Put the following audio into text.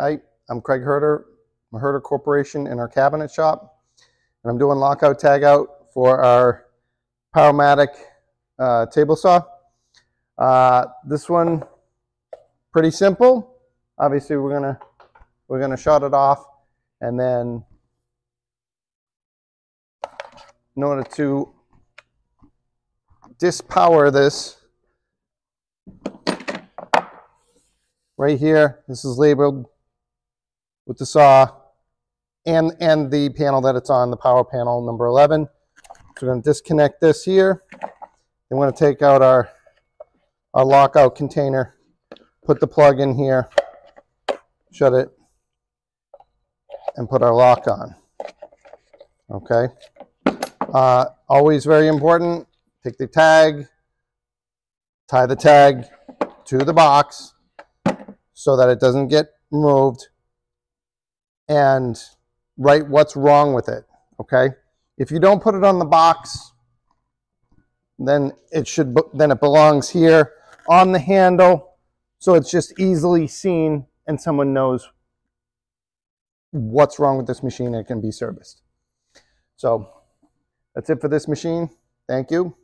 Hi, I'm Craig Hurder, i Hurder Corporation in our cabinet shop. And I'm doing lockout tagout for our Powermatic uh, table saw. Uh, this one, pretty simple. Obviously, we're gonna we're gonna shut it off, and then in order to dispower this, right here, this is labeled with the saw and, and the panel that it's on, the power panel number 11. So we're going to disconnect this here. We're going to take out our, our lockout container, put the plug in here, shut it, and put our lock on. Okay. Uh, always very important, take the tag, tie the tag to the box so that it doesn't get moved and write what's wrong with it, okay? If you don't put it on the box, then it should then it belongs here on the handle so it's just easily seen and someone knows what's wrong with this machine and it can be serviced. So that's it for this machine. Thank you.